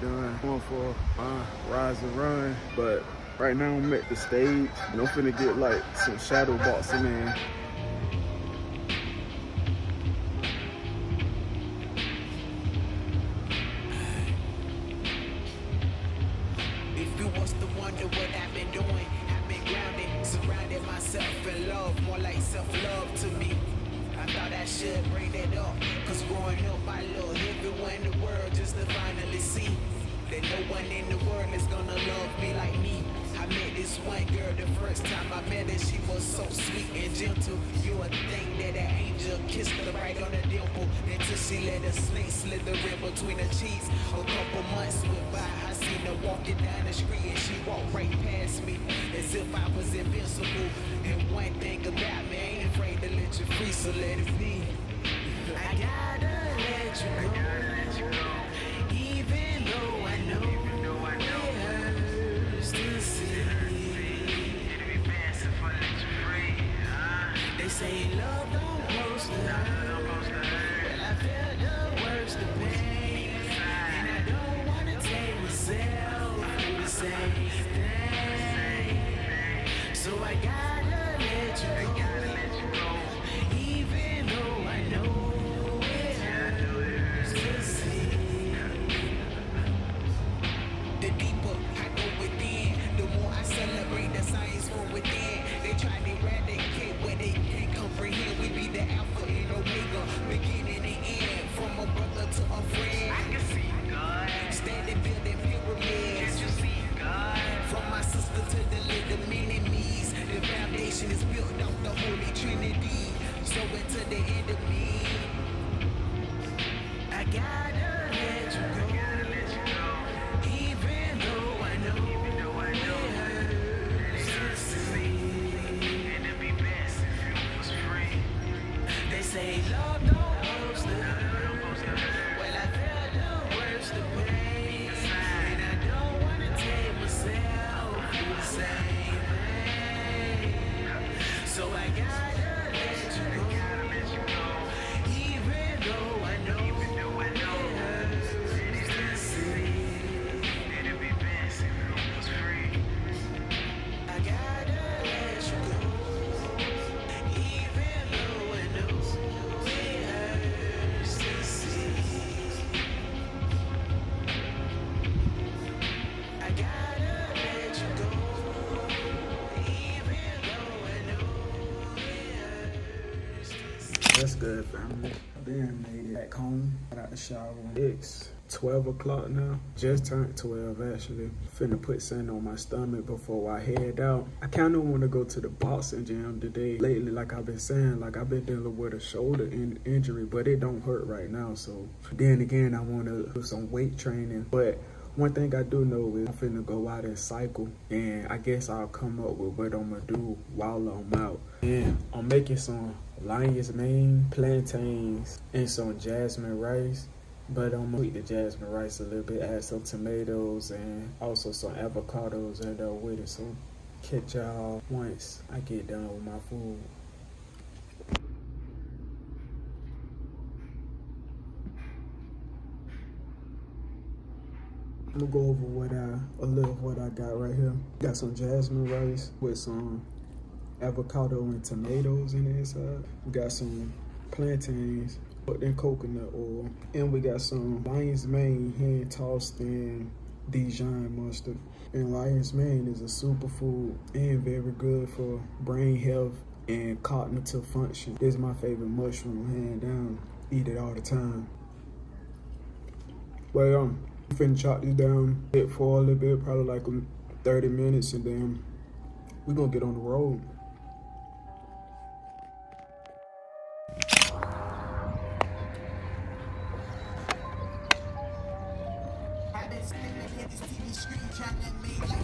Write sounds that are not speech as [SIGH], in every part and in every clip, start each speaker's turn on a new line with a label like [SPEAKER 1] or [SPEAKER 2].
[SPEAKER 1] Got done going for my rise and run, but right now I'm at the stage and I'm finna get like some shadow boxing in.
[SPEAKER 2] Cause growing up I everyone in the world just to finally see no one in the world is gonna love me like me. I met this white girl the first time I met her, she was so sweet and gentle. You would think that an angel kissed her right on the dimple until she let a snake slither in between her cheeks. A couple months went by, I seen her walking down the street and she walked right past me as if I was invincible. And one thing about me, I ain't afraid to let you free, so let it be. I gotta let you go. Love don't post
[SPEAKER 1] back home, got out the shower. It's 12 o'clock now. Just turned 12, actually. Finna put something on my stomach before I head out. I kind of want to go to the boxing gym today. Lately, like I've been saying, like I've been dealing with a shoulder in injury, but it don't hurt right now. So then again, I want to do some weight training. But one thing I do know is I'm finna go out and cycle, and I guess I'll come up with what I'm gonna do while I'm out. And I'm making some lion's mane, plantains, and some jasmine rice. But I'm gonna eat the jasmine rice a little bit, add some tomatoes and also some avocados in there with it. So catch y'all once I get done with my food. I'm gonna go over what I a little of what I got right here. Got some jasmine rice with some avocado and tomatoes in the inside. We got some plantains, but in coconut oil, and we got some lion's mane hand tossed in Dijon mustard. And lion's mane is a superfood and very good for brain health and cognitive function. This is my favorite mushroom, hand down. Eat it all the time. Well, um, I'm finna chop this down for a little bit, probably like um, 30 minutes, and then we're gonna get on the road.
[SPEAKER 2] I've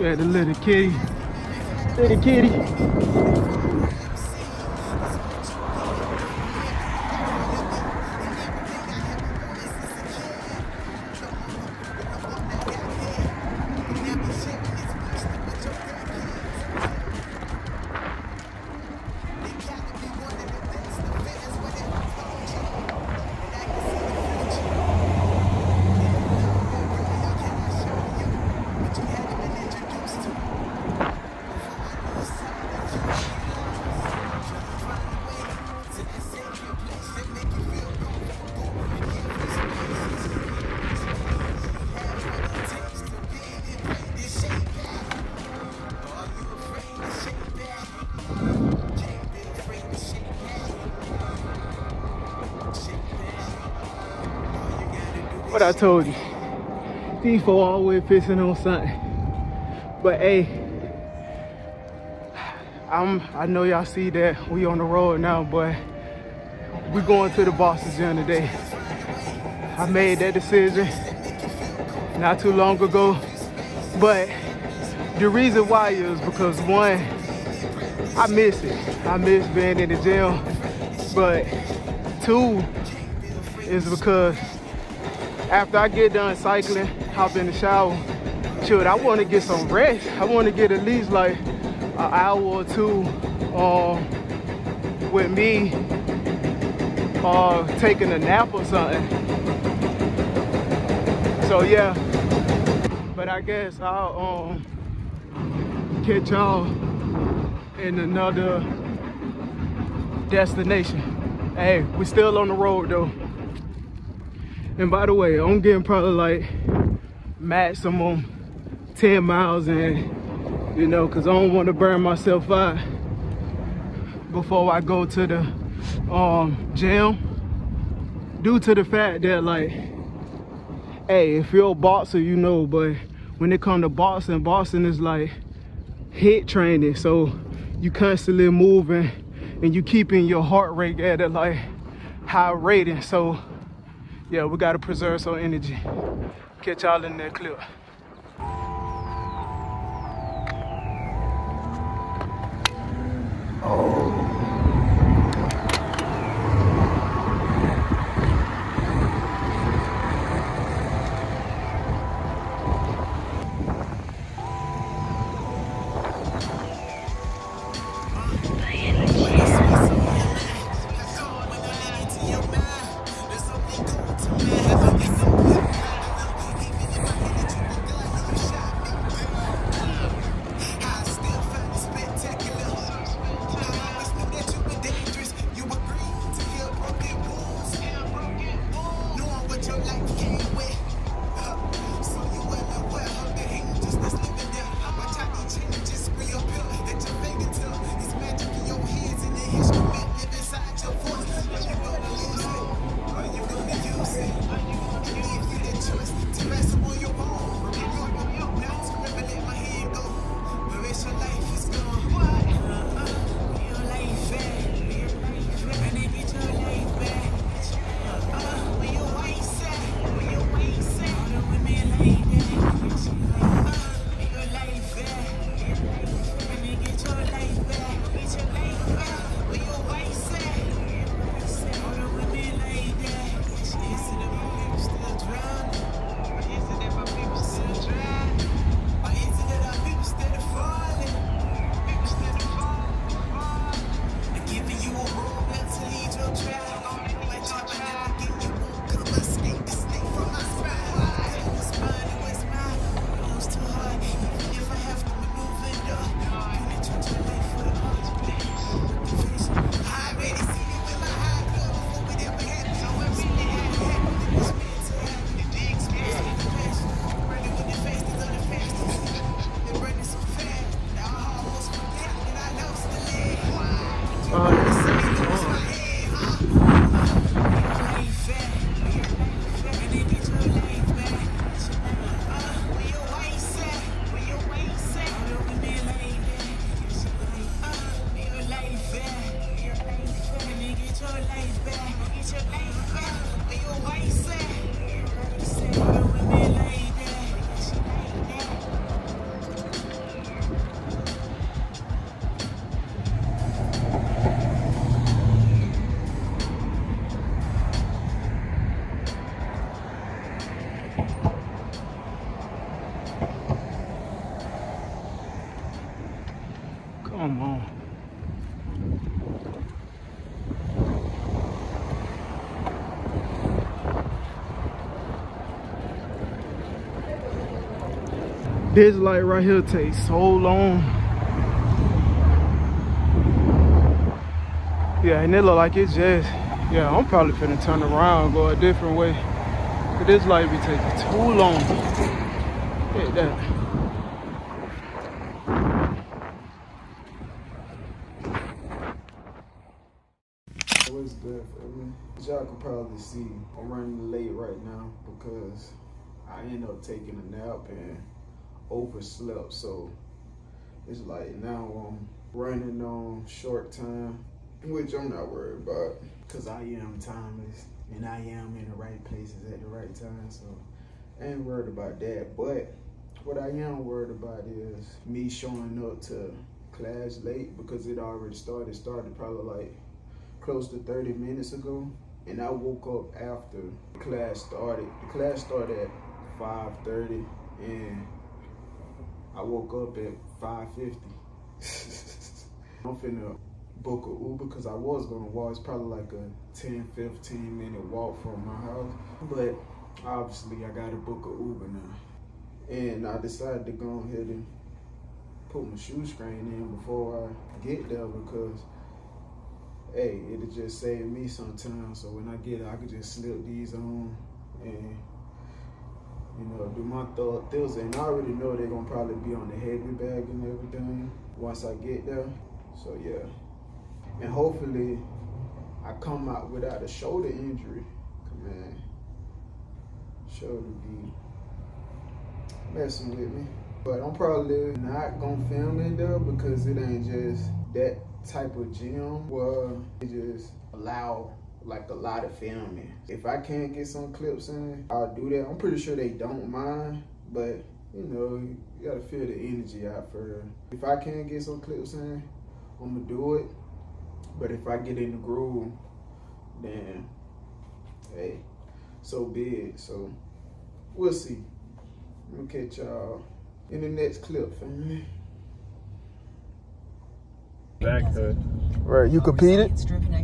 [SPEAKER 2] Got the little kitty. Little kitty. I told you. These four always fixing on something. But hey, I'm I know y'all see that we on the road now, but we going to the boxing Gym today. I made that decision not too long ago. But the reason why is because one, I miss it. I miss being in the gym. But two is because after I get done cycling, hop in the shower, shoot, I want to get some rest. I want to get at least like an hour or two um, with me uh, taking a nap or something. So yeah, but I guess I'll um, catch y'all in another destination. Hey, we still on the road though. And by the way, I'm getting probably like maximum 10 miles in, you know, cause I don't want to burn myself out before I go to the um, gym. Due to the fact that like, hey, if you're a boxer, you know, but when it comes to boxing, boxing is like HIIT training. So you constantly moving and you keeping your heart rate at a like high rating. So yeah, we gotta preserve some energy. Catch y'all in that clip. honest.
[SPEAKER 1] This light right here takes so long. Yeah, and it look like it's just, yeah, I'm probably finna turn around, go a different way. But this light be taking too long. At that.
[SPEAKER 3] What's? Y'all can probably see, I'm running late right now because I end up taking a nap and overslept. So it's like now I'm running on short time, which I'm not worried about because I am timeless and I am in the right places at the right time. So I ain't worried about that. But what I am worried about is me showing up to class late because it already started. Started probably like close to 30 minutes ago. And I woke up after class started. The class started at 5.30 and I woke up at 5.50. [LAUGHS] I'm finna book a Uber because I was gonna walk. It's probably like a 10, 15 minute walk from my house. But obviously I gotta book a Uber now. And I decided to go ahead and put my shoe screen in before I get there because hey, it'll just save me some time. So when I get it, I can just slip these on and you know, do my thought things. And I already know they're gonna probably be on the heavy bag and everything once I get there. So yeah. And hopefully I come out without a shoulder injury. Man, shoulder be messing with me. But I'm probably not gonna film it though because it ain't just that type of gym where it just allow like a lot of filming. If I can't get some clips in, I'll do that. I'm pretty sure they don't mind, but you know, you gotta feel the energy out for her. If I can't get some clips in, I'm gonna do it. But if I get in the groove, then hey, so big. So we'll see. I'm gonna catch y'all in the next clip, family.
[SPEAKER 4] Back hood.
[SPEAKER 1] Right, you competed?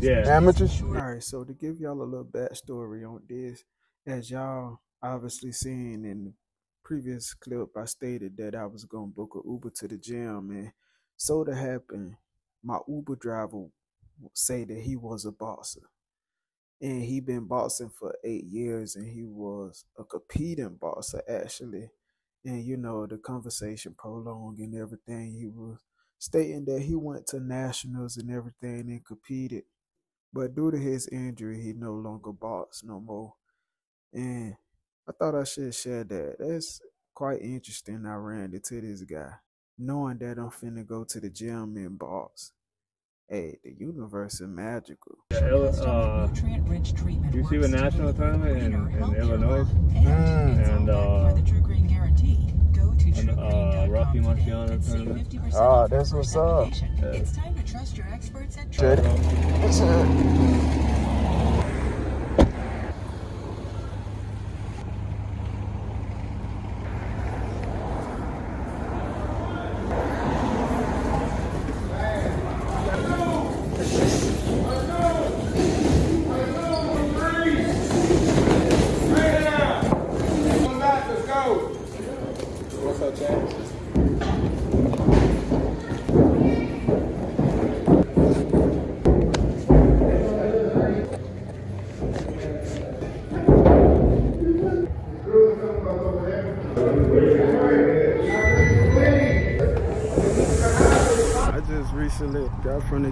[SPEAKER 4] Yeah.
[SPEAKER 1] Amateurs? All right, so to give y'all a little backstory on this, as y'all obviously seen in the previous clip, I stated that I was gonna book an Uber to the gym, and so to happen, my Uber driver say that he was a boxer, and he been boxing for eight years, and he was a competing boxer actually, and you know the conversation prolonged and everything. He was stating that he went to nationals and everything and competed. But due to his injury, he no longer boxed no more. And I thought I should share that. That's quite interesting. I ran into this guy, knowing that I'm finna go to the gym and box. Hey, the universe is magical.
[SPEAKER 4] Yeah, Ill- uh, you see the national tournament in, in Illinois?
[SPEAKER 1] Mm.
[SPEAKER 4] And, uh, and, uh, Rocky Marciano tournament.
[SPEAKER 1] Ah, that's what's up.
[SPEAKER 5] It's time to trust your experts at
[SPEAKER 1] Shut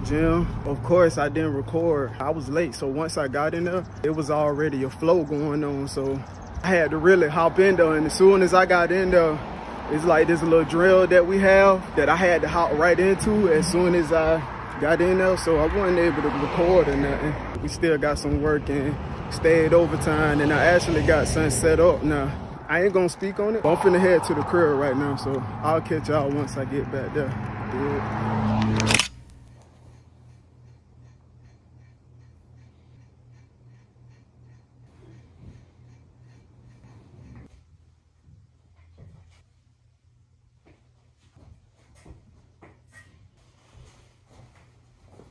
[SPEAKER 1] gym. Of course, I didn't record. I was late, so once I got in there, it was already a flow going on. So I had to really hop in there. And as soon as I got in there, it's like this little drill that we have that I had to hop right into as soon as I got in there. So I wasn't able to record or nothing. We still got some work and stayed overtime. And I actually got something set up now. I ain't gonna speak on it. I'm finna head to the crib right now, so I'll catch y'all once I get back there. Yeah.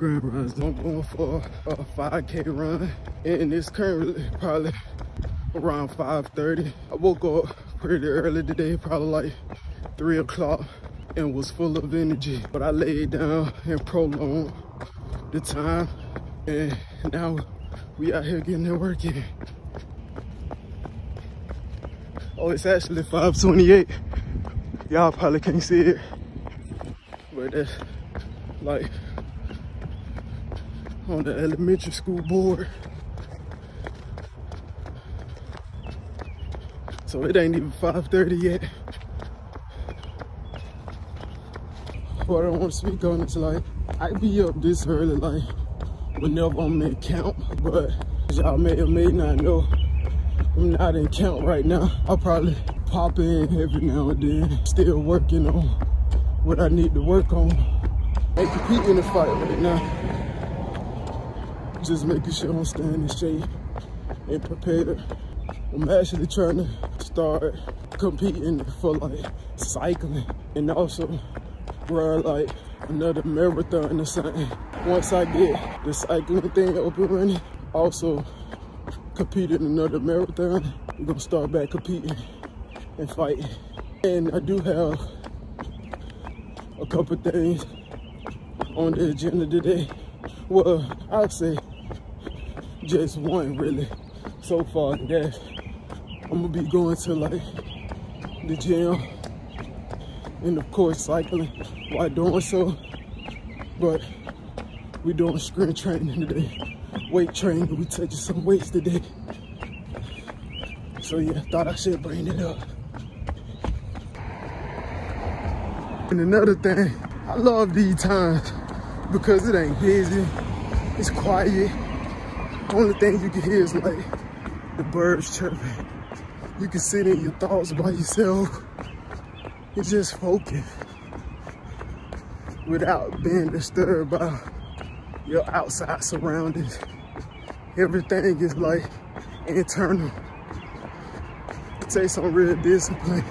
[SPEAKER 1] Runs. I'm going for a 5K run, and it's currently probably around 5:30. I woke up pretty early today, probably like three o'clock and was full of energy. But I laid down and prolonged the time and now we out here getting that work in. Oh, it's actually 528. Y'all probably can't see it. But that's like on the elementary school board. So it ain't even 5.30 yet. What I want to speak on is like, I be up this early, like, whenever I'm in camp, but y'all may or may not know, I'm not in camp right now. I'll probably pop in every now and then, still working on what I need to work on. Ain't competing in the fight right now. Just making sure I'm staying in shape and prepared. I'm actually trying to start competing for like cycling and also run like another marathon or something. Once I get the cycling thing up and running, also compete in another marathon. I'm gonna start back competing and fighting. And I do have a couple things on the agenda today. Well, I'd say just one really so far that I'm gonna be going to like the gym and of course cycling while doing so. But we doing sprint training today, weight training. We touching some weights today. So yeah, thought I should bring it up. And another thing, I love these times because it ain't busy, it's quiet. Only thing you can hear is like the birds chirping. You can sit in your thoughts by yourself and just focus without being disturbed by your outside surroundings. Everything is like internal. It takes some real discipline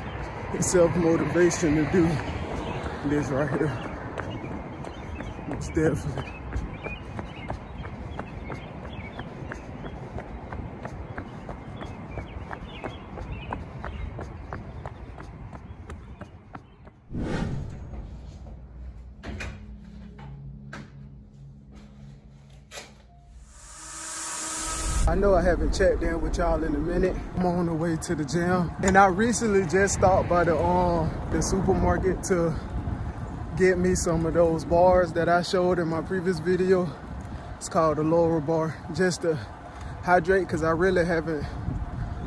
[SPEAKER 1] and self-motivation to do this right here. It's definitely. Know I haven't checked in with y'all in a minute. I'm on the way to the gym. And I recently just stopped by the um the supermarket to get me some of those bars that I showed in my previous video. It's called the Larabar, just to hydrate because I really haven't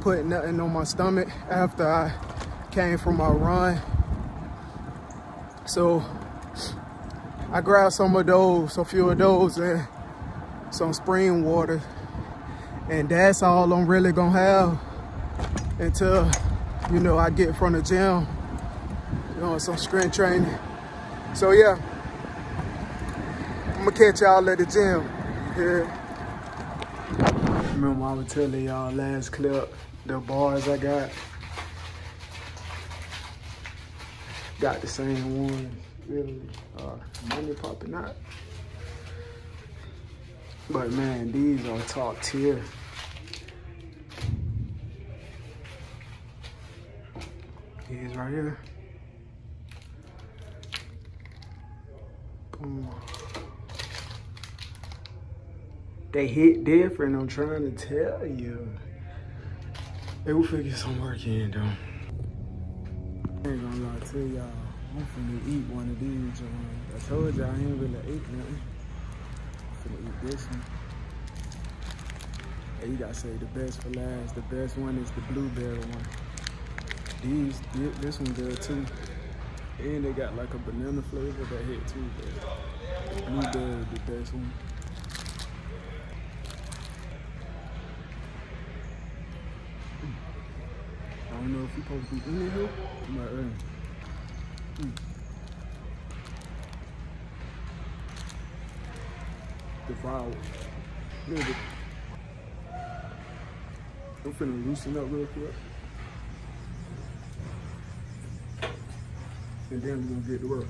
[SPEAKER 1] put nothing on my stomach after I came from my run. So I grabbed some of those, a few of those and some spring water and that's all I'm really gonna have until, you know, I get from the gym, you know, some strength training. So yeah, I'm gonna catch y'all at the gym. Yeah. Remember I was telling y'all last clip, the bars I got. Got the same ones, really. Uh, money popping out. But man, these are top tier. These right here. Boom. They hit different, I'm trying to tell you. They will figure some work in though. I ain't gonna lie to y'all. I'm finna eat one of these. I told y'all I ain't really ate nothing finna eat this one. Hey, you gotta say the best for last. The best one is the blueberry one. These, this one good too. And they got like a banana flavor that hit too, but the blueberry is the best one. I don't know if you supposed to be in here. Mm. Devour. Little bit. I'm finna loosen up real quick. And then we're gonna get to work.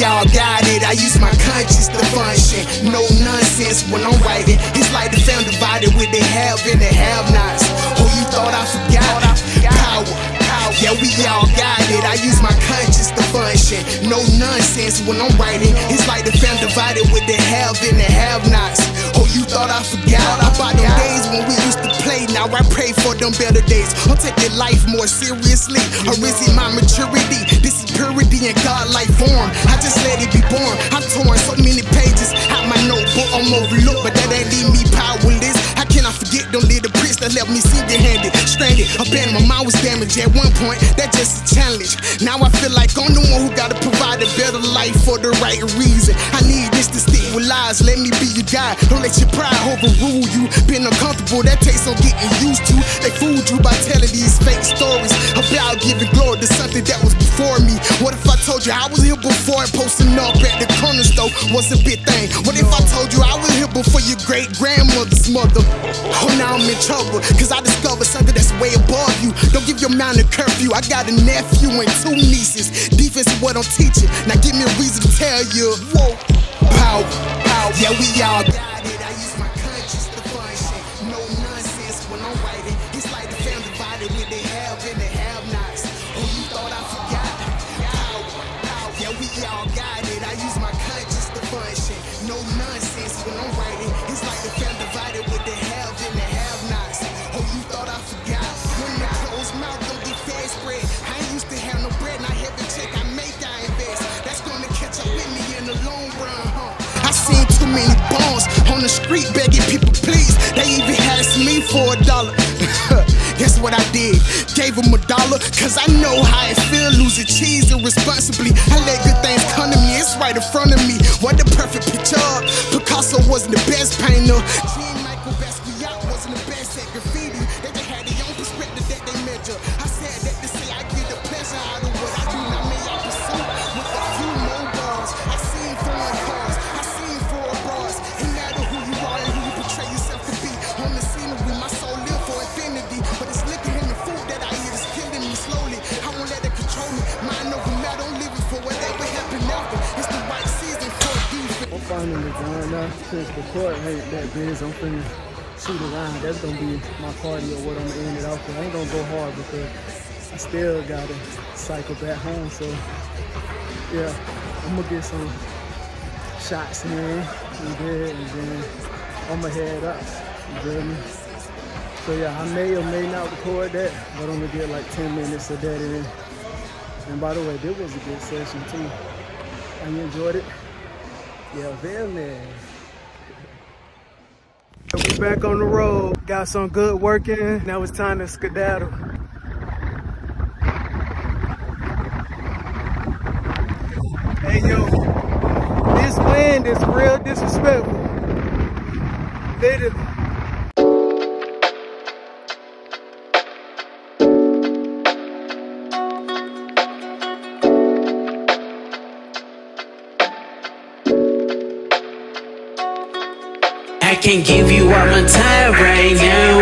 [SPEAKER 1] Yeah,
[SPEAKER 6] we all got it. I use my conscience to function. No nonsense when I'm writing. It's like the fam divided with the have and the have nots. Oh, you thought I forgot? Power. Yeah, we all got it. I use my conscience to function. No nonsense when I'm writing. It's like the fam divided with the have and the have nots. Oh, you thought I forgot about them days when we used to play. Now I pray for them better days. I'm taking life more seriously. Or is it my maturity? This is purity in God-like form. I just let it be born. I'm torn so many pages out my notebook. I'm overlooked, but that ain't leave me powerless. How can I forget them little pricks that left me single-handed, stranded? Abandoned, my mind was damaged at one point. That's just a challenge. Now I feel like I'm the one who gotta provide a better life for the right reason. I need with lies. Let me be your guide. Don't let your pride overrule you. Been uncomfortable, that takes some getting used to. They fooled you by telling these fake stories about giving glory to something that was before me. What if I told you I was here before and posting up at the corner store was a big thing? What if I told you I was here before your great grandmother's mother? Oh, now I'm in trouble, cause I discovered something that's way above you. Don't give your mind a curfew. I got a nephew and two nieces. Defense is what I'm teaching. Now give me a reason to tell you. Whoa, power. Yeah, we all got it. Street begging people please. They even asked me for a dollar. [LAUGHS] Guess what I did? Gave them a dollar, cause I know how it feel losing cheese irresponsibly. I let good things come to me, it's right in front of me. What the perfect picture. Picasso wasn't the best painter.
[SPEAKER 1] Since the court ain't that busy, I'm finna shoot around. That's gonna be my cardio, what I'm gonna end it off with. I ain't gonna go hard because I still gotta cycle back home. So yeah, I'm gonna get some shots in and then, and then I'm gonna head up. You feel me? So yeah, I may or may not record that, but I'm gonna get like 10 minutes of that in. And by the way, this was a good session too. You enjoyed it? Yeah, very nice. Back on the road. Got some good work in. Now it's time to skedaddle.
[SPEAKER 7] Hey yo, this wind is real disrespectful. Literally.
[SPEAKER 2] Can't give you all my time right now.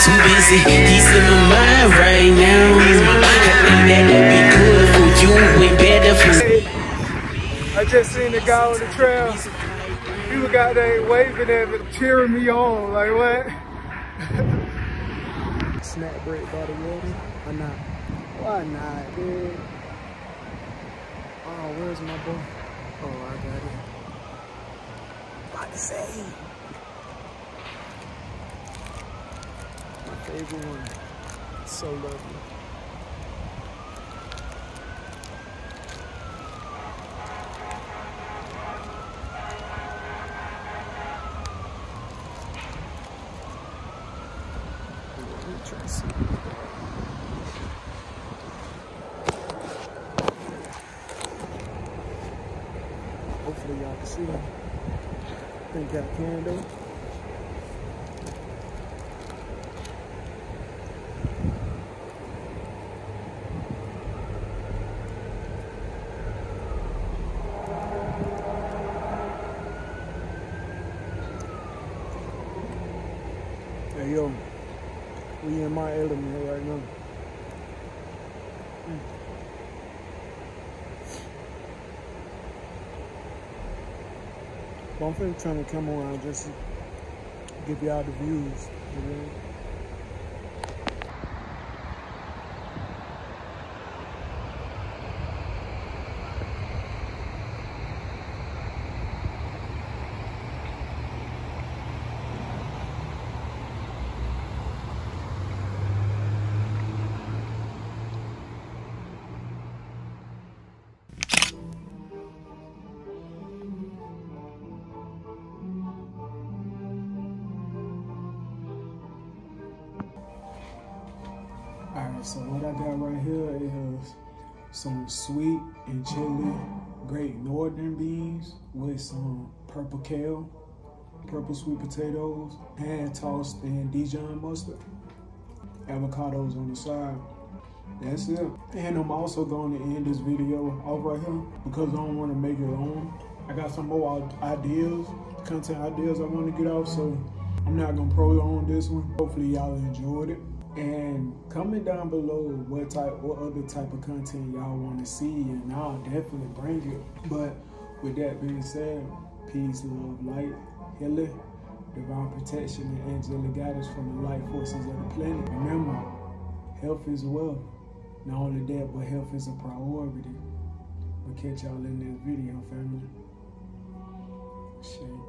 [SPEAKER 2] Too busy, he's in my mind right now. I think that'd be good for you and better for me.
[SPEAKER 7] I just seen the guy on the trail. He was out there waving at me, cheering me on. Like what? [LAUGHS]
[SPEAKER 1] Snack break by the water. Why not? Why not, dude? Oh, where's my boy? Oh, I got it. About to say. Favorite one. It's So lovely. Hopefully y'all can see it. Think y'all can though. Yo, we in my element right now. Mm. I'm finna trying to come around just give y'all the views. You know? Here is some sweet and chili great northern beans with some purple kale, purple sweet potatoes, hand tossed in Dijon mustard, avocados on the side. That's it. And I'm also going to end this video off right here because I don't want to make it long. I got some more ideas, content ideas I want to get off, so I'm not going to prolong this one. Hopefully y'all enjoyed it. And comment down below what type, what other type of content y'all want to see, and I'll definitely bring it. But with that being said, peace, love, light, healing, divine protection, and angelic guidance from the light forces of the planet. Remember, health is wealth. Not only that, but health is a priority. We'll catch y'all in this video, family. Shit.